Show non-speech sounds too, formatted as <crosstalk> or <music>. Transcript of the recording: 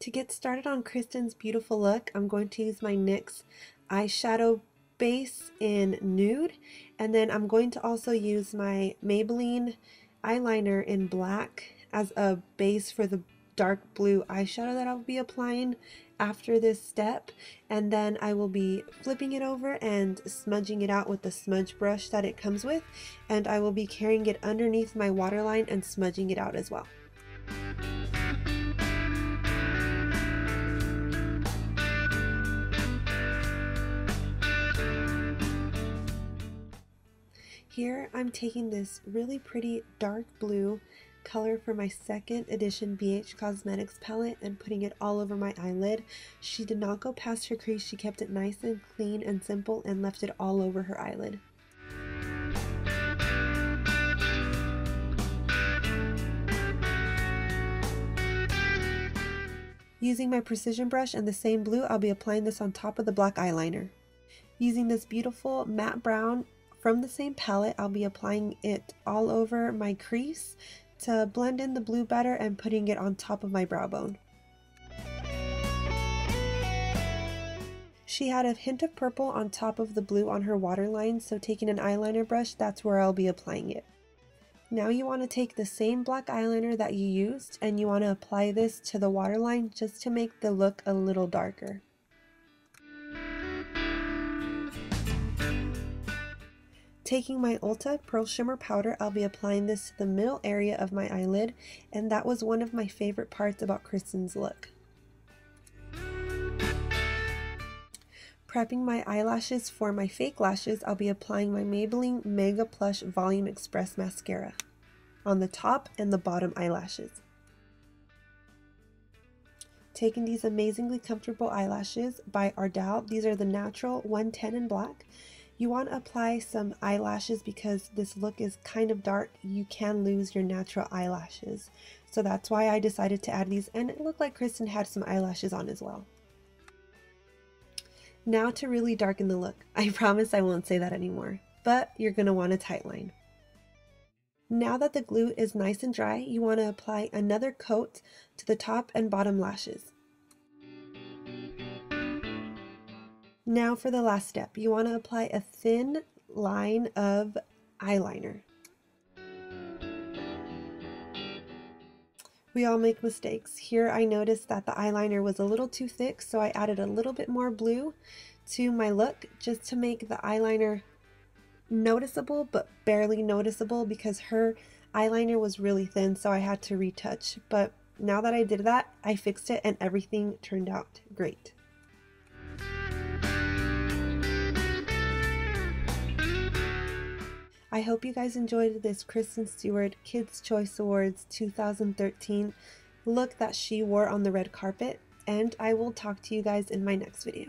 To get started on Kristen's beautiful look, I'm going to use my NYX eyeshadow base in nude and then I'm going to also use my Maybelline eyeliner in black as a base for the dark blue eyeshadow that I'll be applying after this step and then I will be flipping it over and smudging it out with the smudge brush that it comes with and I will be carrying it underneath my waterline and smudging it out as well. Here I'm taking this really pretty dark blue color for my second edition BH Cosmetics palette and putting it all over my eyelid. She did not go past her crease, she kept it nice and clean and simple and left it all over her eyelid. Using my precision brush and the same blue, I'll be applying this on top of the black eyeliner. Using this beautiful matte brown from the same palette, I'll be applying it all over my crease to blend in the blue better and putting it on top of my brow bone. She had a hint of purple on top of the blue on her waterline, so taking an eyeliner brush, that's where I'll be applying it. Now you want to take the same black eyeliner that you used and you want to apply this to the waterline just to make the look a little darker. Taking my Ulta Pearl Shimmer Powder, I'll be applying this to the middle area of my eyelid, and that was one of my favorite parts about Kristen's look. Prepping my eyelashes for my fake lashes, I'll be applying my Maybelline Mega Plush Volume Express Mascara on the top and the bottom eyelashes. Taking these amazingly comfortable eyelashes by Ardell, these are the natural 110 in black, you want to apply some eyelashes because this look is kind of dark. You can lose your natural eyelashes. So that's why I decided to add these and it looked like Kristen had some eyelashes on as well. Now to really darken the look. <laughs> I promise I won't say that anymore, but you're going to want a tight line. Now that the glue is nice and dry, you want to apply another coat to the top and bottom lashes. Now for the last step, you want to apply a thin line of eyeliner. We all make mistakes. Here I noticed that the eyeliner was a little too thick, so I added a little bit more blue to my look just to make the eyeliner noticeable but barely noticeable because her eyeliner was really thin so I had to retouch. But now that I did that, I fixed it and everything turned out great. I hope you guys enjoyed this Kristen Stewart Kids Choice Awards 2013 look that she wore on the red carpet, and I will talk to you guys in my next video.